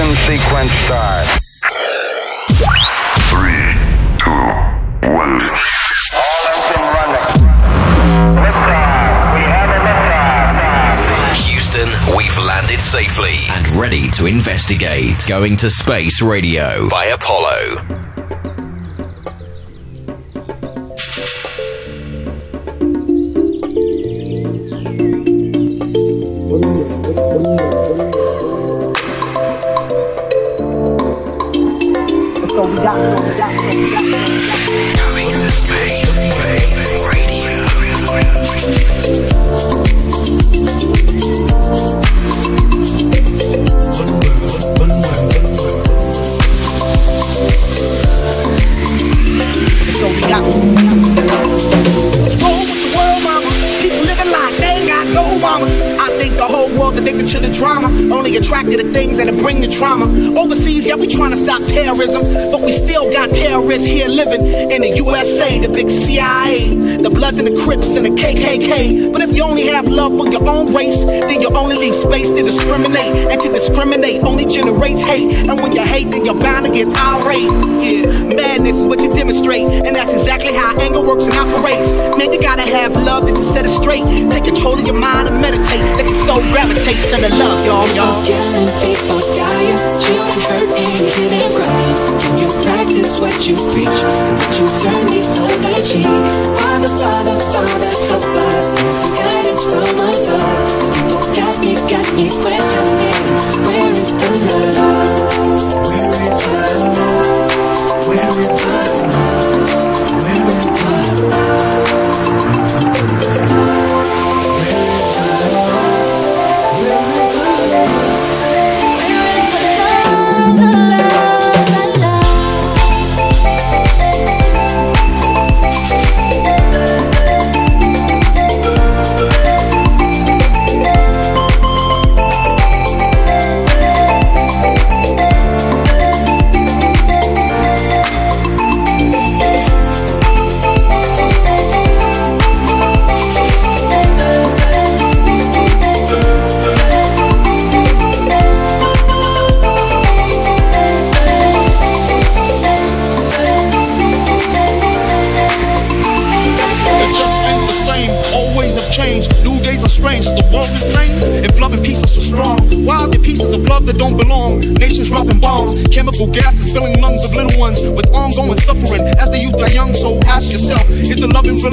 Ignition sequence start. Three, two, one. All engine running. Liftoff. We have liftoff. Houston, we've landed safely and ready to investigate. Going to Space Radio by Apollo. Addicted to the drama. Only attracted to things that bring the trauma. Overseas, yeah, we trying to stop terrorism. But we still got terrorists here living in the USA, the big CIA, the Bloods and the Crips and the KKK. But if you only have love for your own race, then you only leave space to discriminate. And to discriminate only generates hate. And when you hate, then you're bound to get irate. Yeah, madness is what you demonstrate. And that's exactly how anger works and operates. Man, you gotta have love to set it straight. Take control of your mind and meditate. Let your soul gravitate to the love, y'all, y'all. Killing people, dying, children hurting, sitting crying. Can you practice what you preach? Would you turn the other cheek? Father, Father, Father, help us. Some guidance from above. People got me, got me questioning. Where is the love?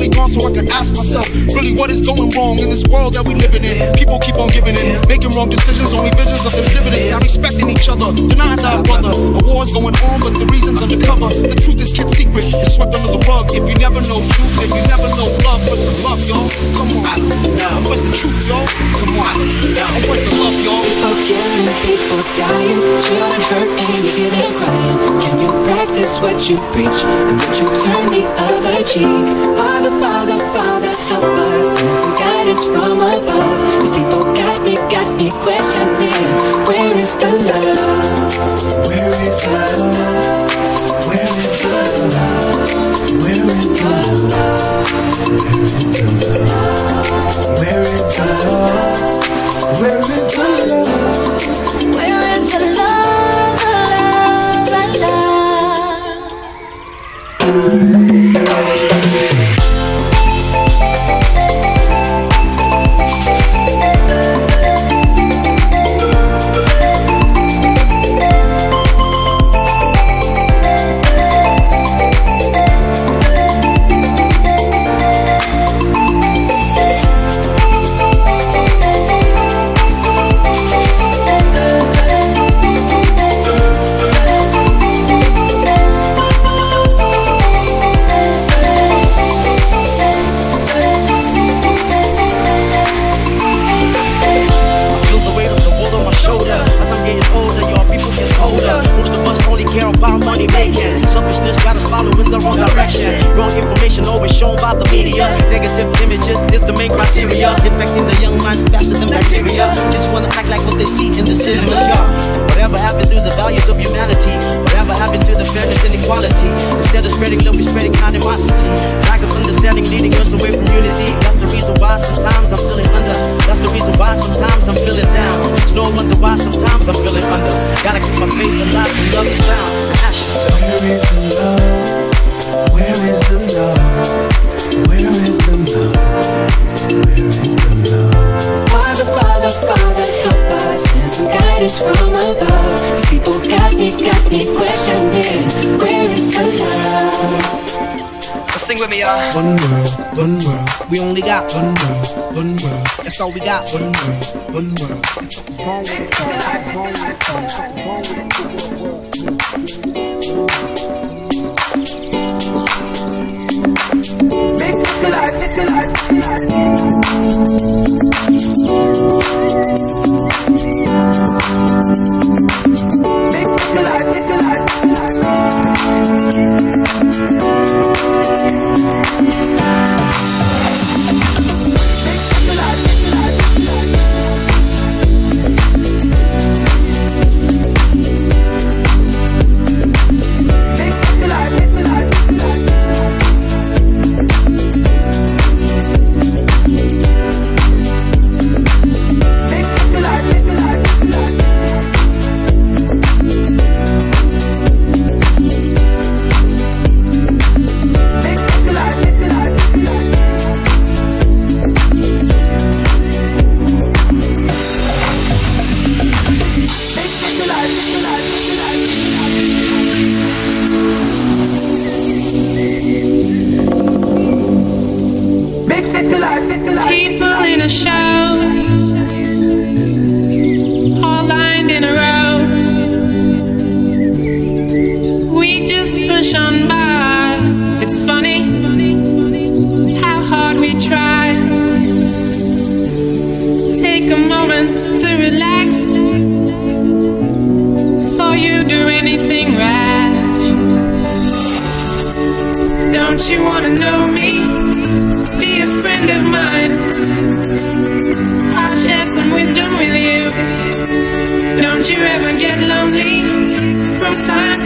Really gone? So I can ask myself, really, what is going wrong in this world that we living in? People keep on giving in, making wrong decisions, only visions of them dividends, not respecting each other, denying our brother. A war's going on, but the reason's undercover. The truth is kept secret, it's swept under the rug. If you never know truth, then you never know love. Where's the love, y'all? Come on. Where's the truth, y'all? Come on. Where's the love, y'all? People killing, people dying, children hurting, you hear them crying. Can you practice what you preach? And would you turn the other cheek? Father, Father, Father, help us. Send some guidance from above. These people got me, got me questioning. Where is the love? Where is the love? We only got one world, one world. That's all we got. One world, one world. It. It. With it. Time?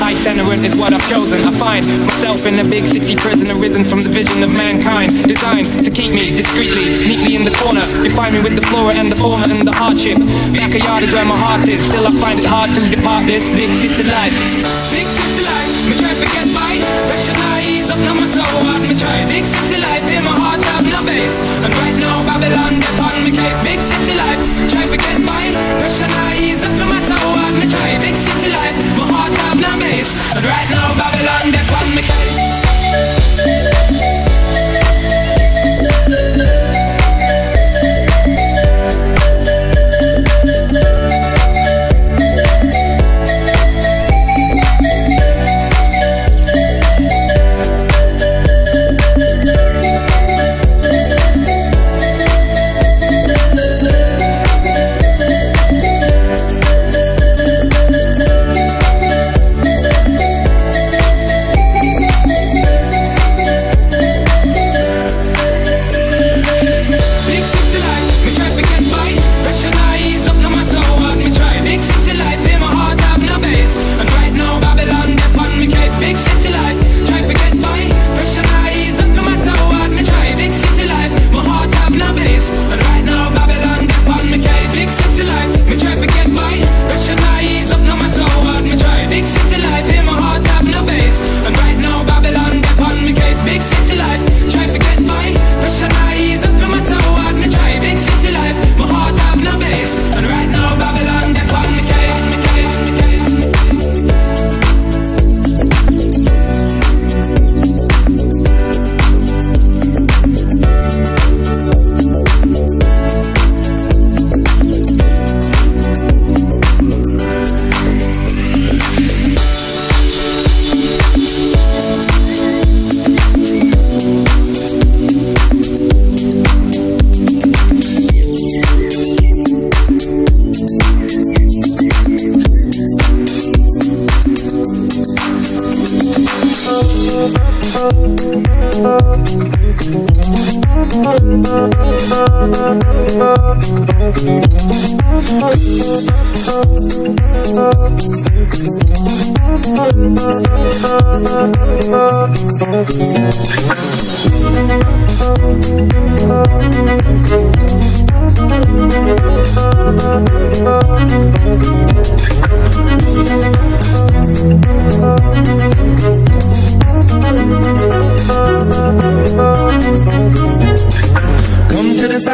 Itinerant is what I've chosen. I find myself in a big city prison, arisen from the vision of mankind. Designed to keep me discreetly, neatly in the corner. You find me with the flora and the fauna and the hardship. Backyard is where my heart is. Still, I find it hard to depart this big city life. Big city life, me try to get by. Pressure ease up, no matter how hard me try. Big city life, in my heart have no base. And right now, Babylon get on me case. Big city life, right now, Babylon get on me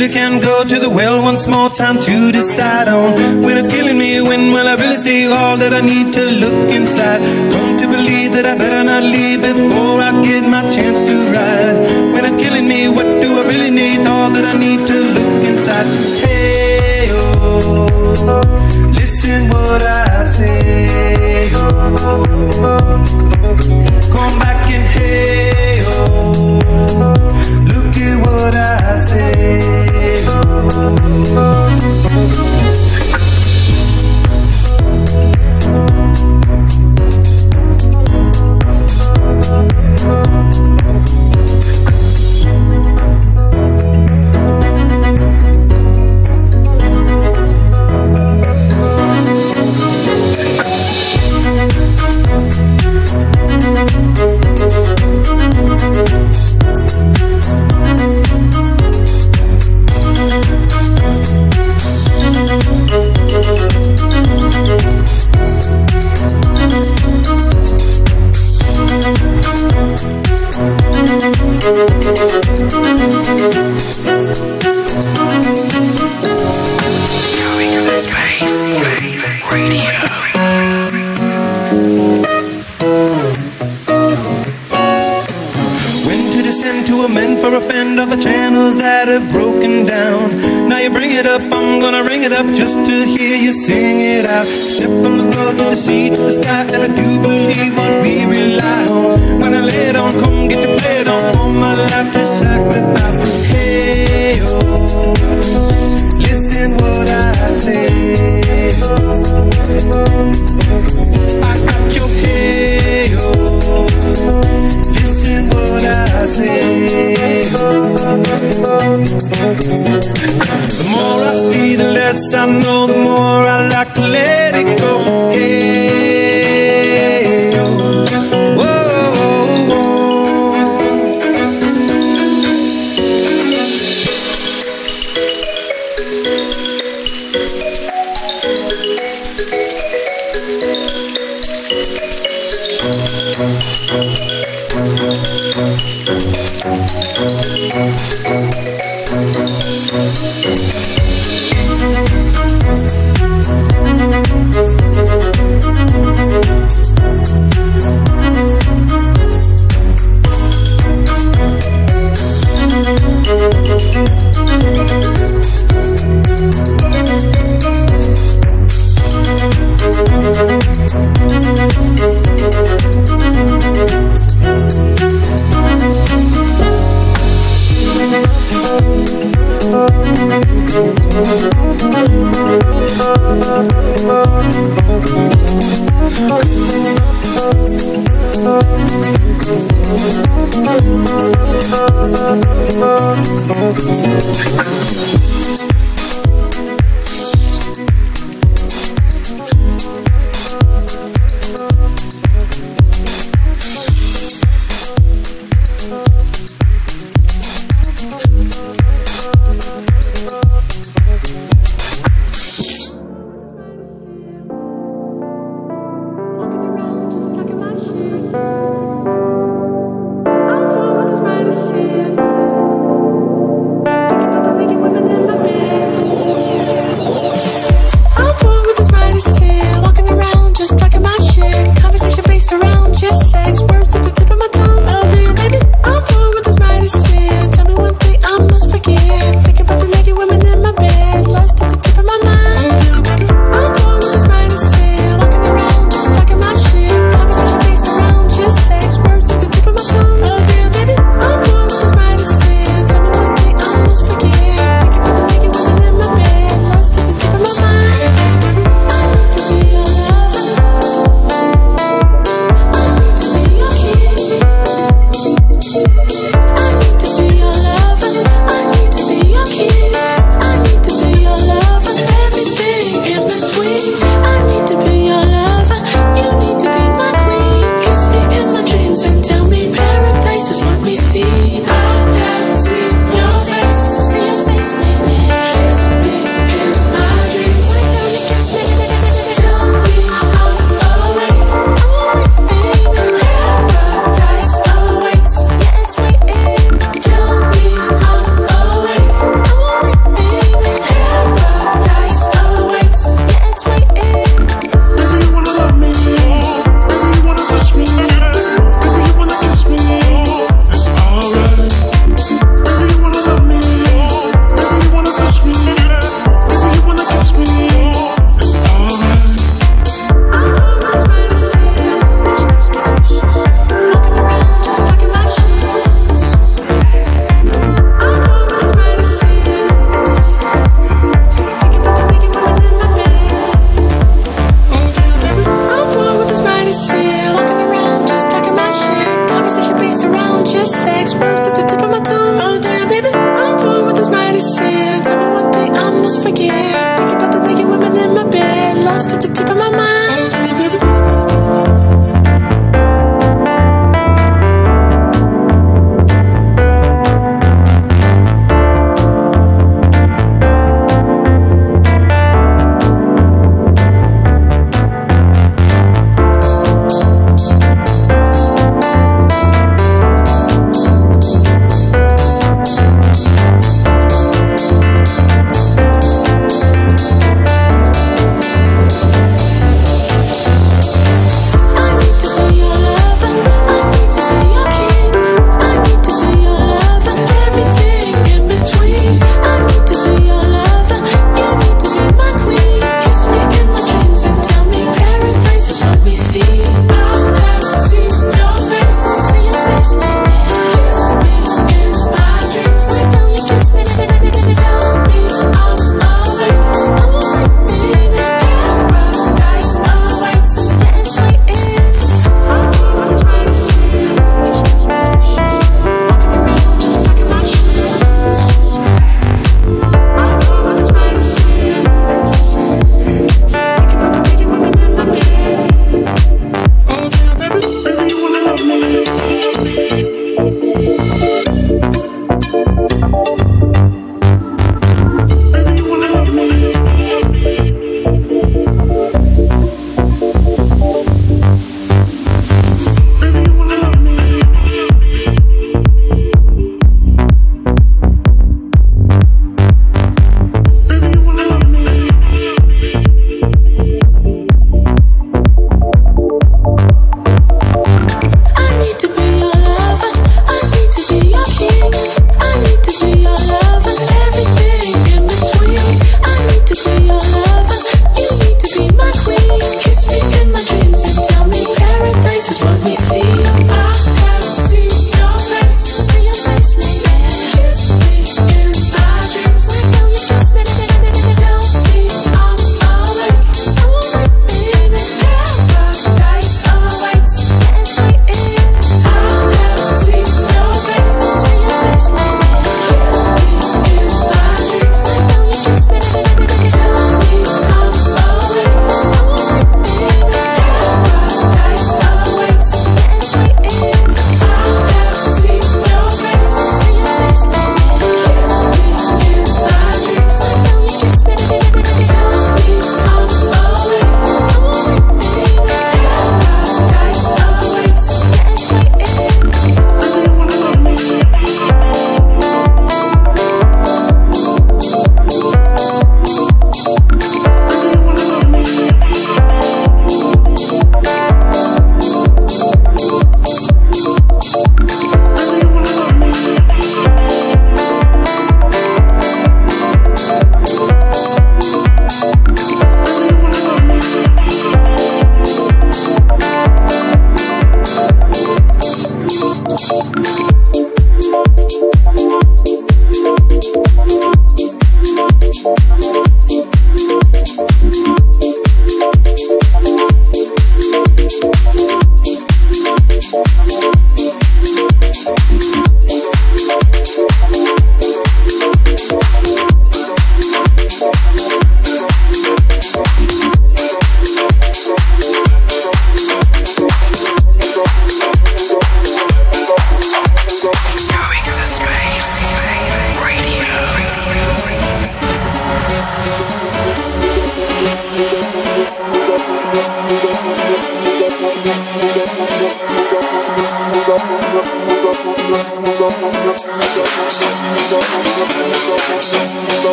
really can go to the well once more time to decide on when it's killing me? When will I really see all that I need to look inside? Come to believe that I better not leave before I get my chance to ride. When it's killing me, what do I really need? All that I need to look inside. Hey, oh, listen what I say. Oh, come back and hey, oh, look at what I say. Oh, oh, oh,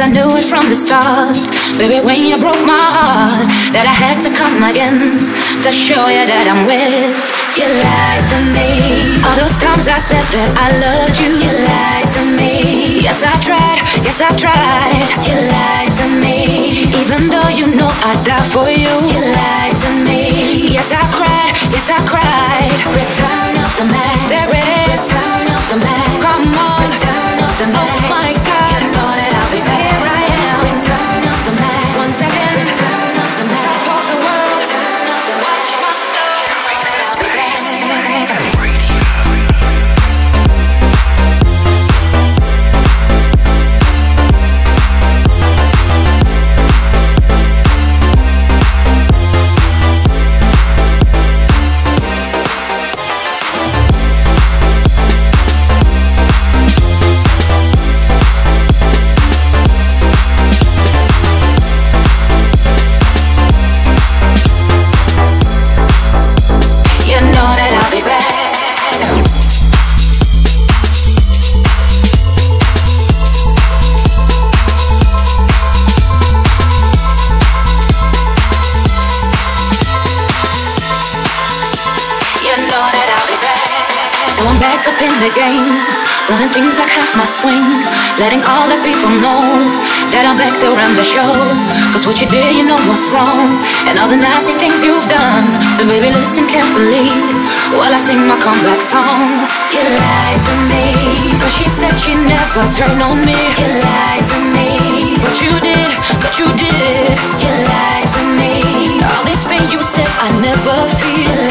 Cause I knew it from the start, baby, when you broke my heart, that I had to come again to show you that I'm with. You lied to me. All those times I said that I loved you, you lied to me. Yes, I tried, yes, I tried. You lied to me. Even though you know I'd die for you, you lied to me. Yes, I cried, yes, I cried. Letting all the people know That I'm back to run the show. Cause what you did, you know what's wrong. And all the nasty things you've done. So baby, listen carefully While I sing my comeback song. You lied to me Cause she said she never turned on me. You lied to me But you did, but you did. You lied to me. All this pain you said I never feel.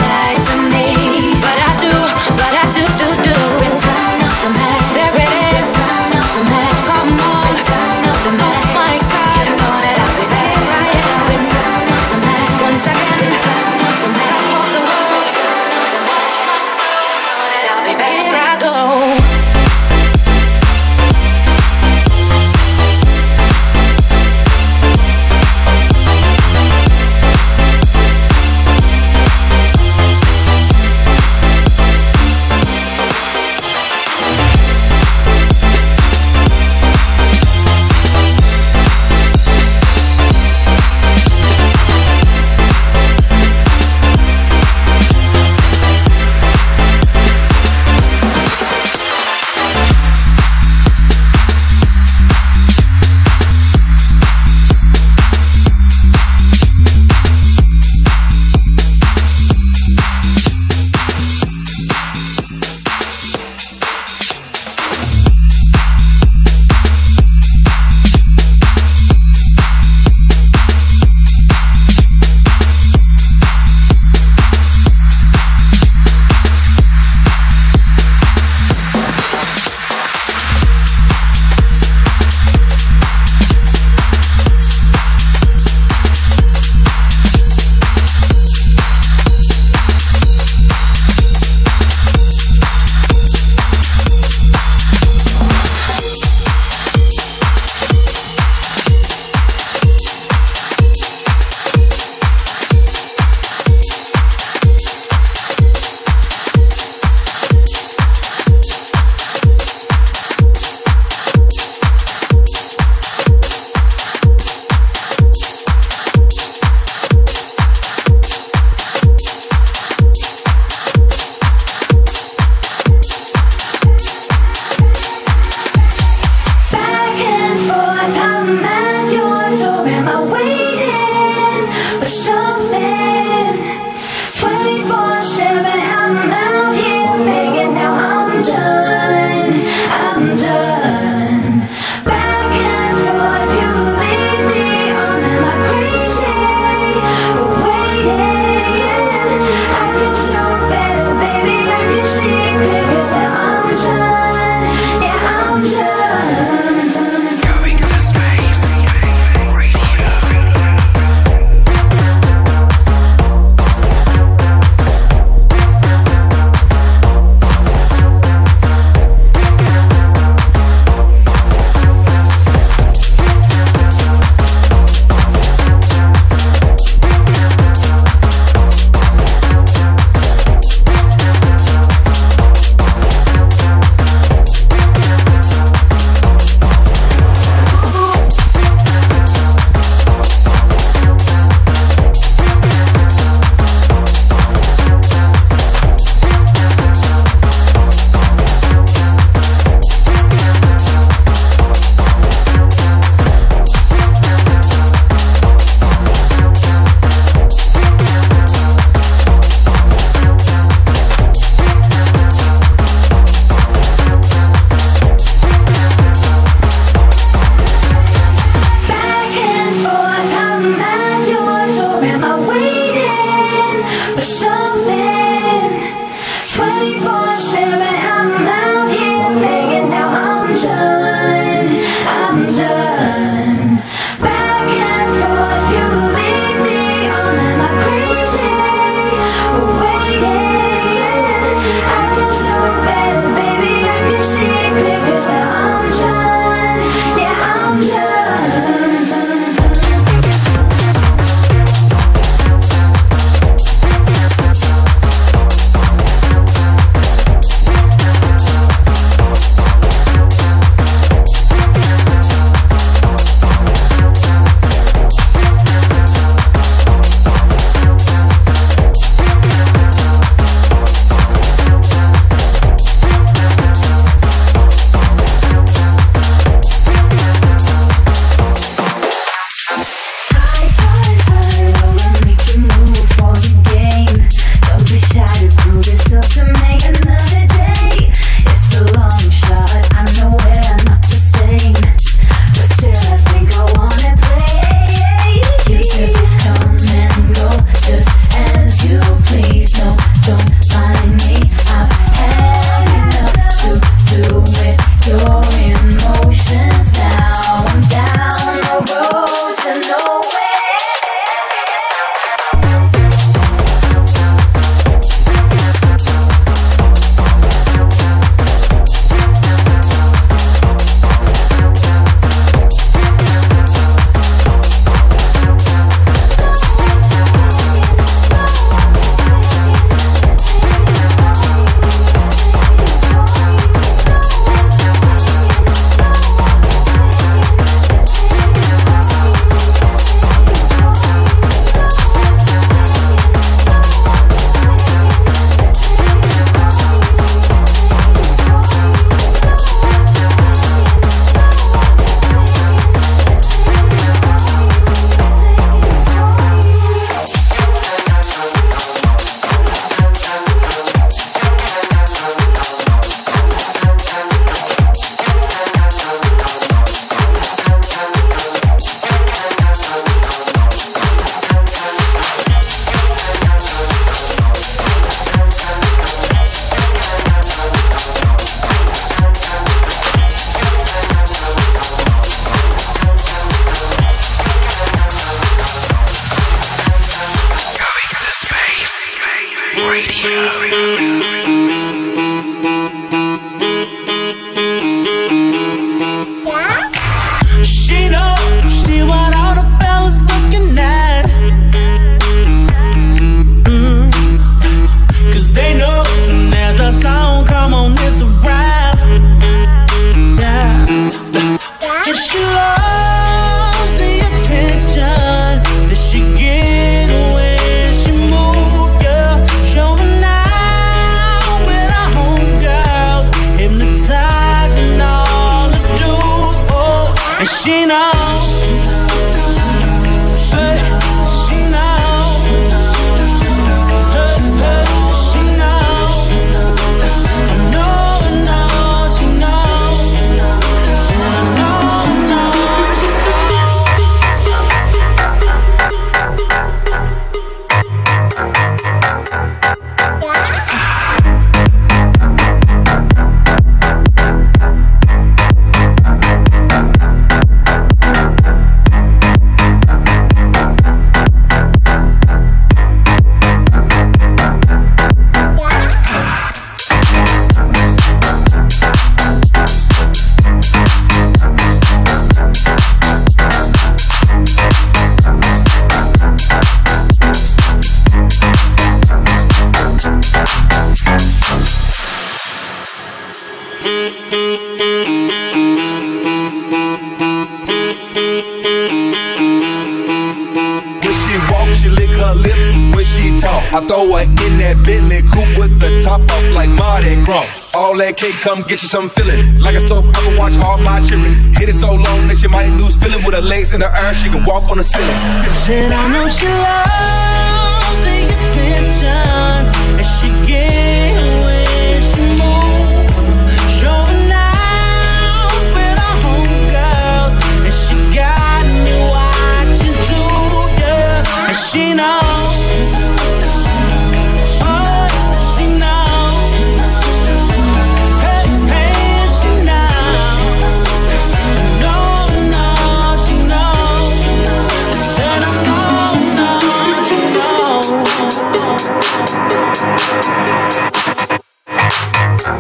come get you some feeling. Like a soap, I can watch all my children. Hit it so long that you might lose feeling with her legs in the arms, She can walk on the ceiling. Said I know she loves.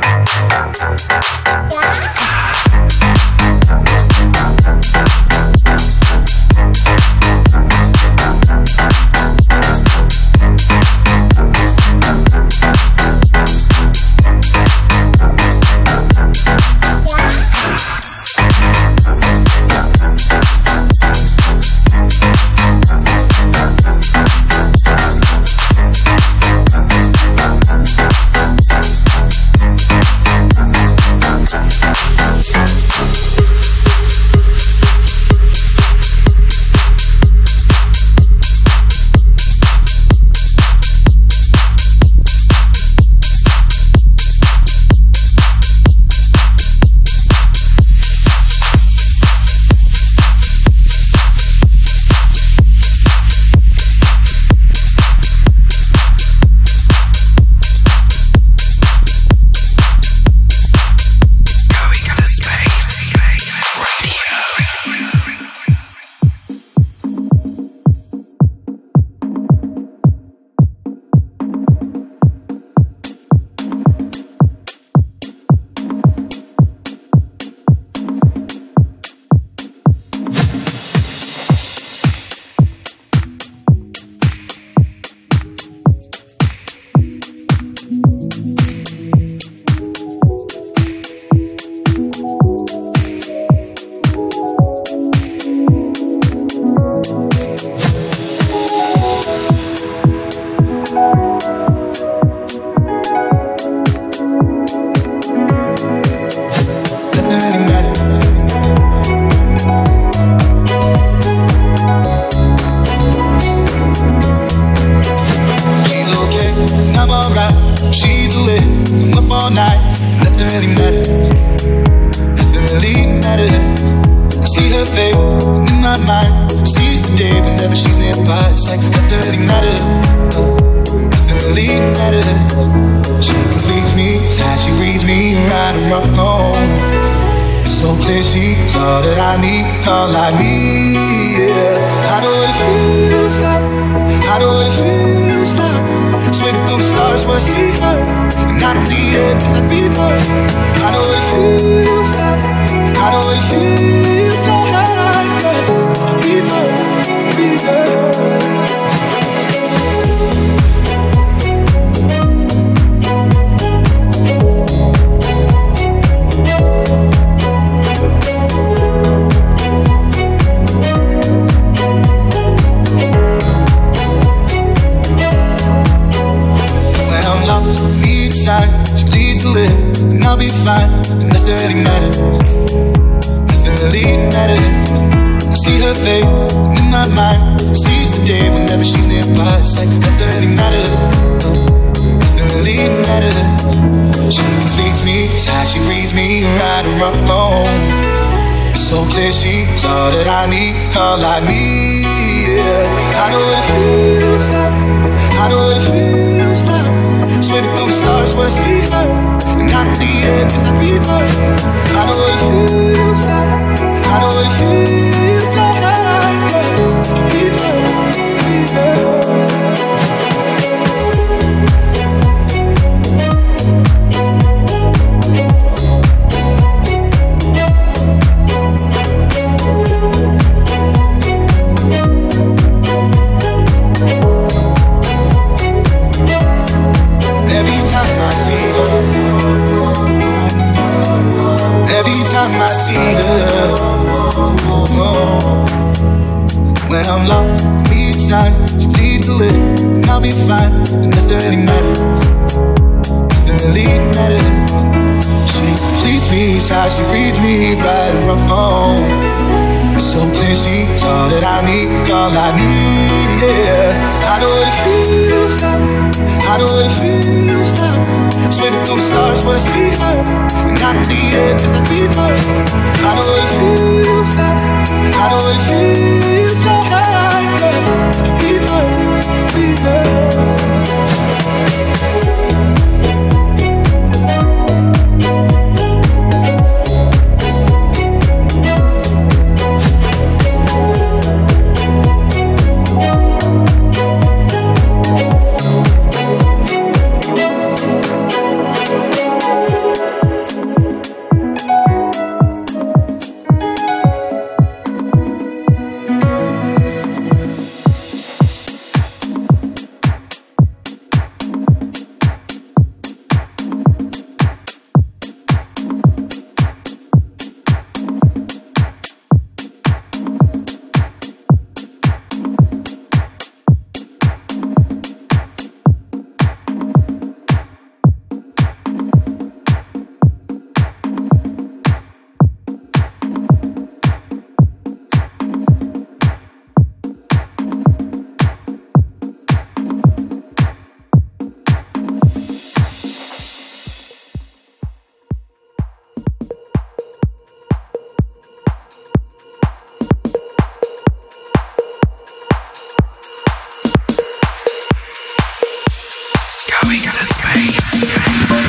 Yeah. I'll be fine. And nothing really matters. Nothing really matters. I see her face, and in my mind, I sees the day whenever she's nearby. It's like nothing really matters. Nothing really matters. She completes me, it's how she reads me, right or I'm wrong. It's so clear she's all that I need, all I need. Yeah. I know what it feels like. I know what it feels like. Swimming through the stars I see her. And don't need it cause I breathe her. I know what it feels like. I know what it feels be fine, and nothing really matters, nothing really matters. She completes me, how she reads me right rough home. It's so clear she's all that I need, all I need, yeah. I know what it feels like. I know what it feels like Swimming through the stars when I see her And I need it cause I breathe her I know what it feels like I know what it feels space.